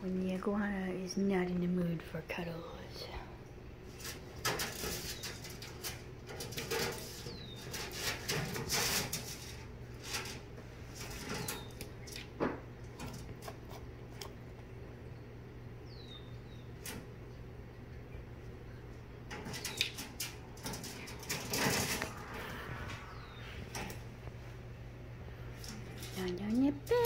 when the iguana is not in the mood for cuddles. Nyonya Becky.